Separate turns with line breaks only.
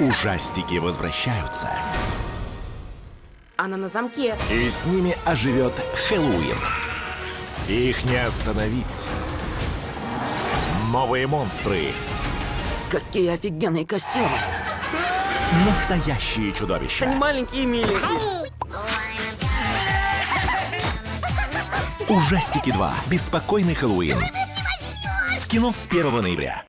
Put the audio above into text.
Ужастики возвращаются.
Она на замке.
И с ними оживет Хэллоуин. Их не остановить. Новые монстры.
Какие офигенные костюмы!
Настоящие чудовища.
Они маленькие и миленькие.
Ужастики 2. Беспокойный Хэллоуин. В кино с 1 ноября.